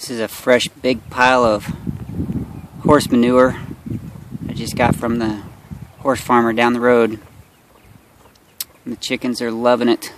This is a fresh big pile of horse manure I just got from the horse farmer down the road. And the chickens are loving it.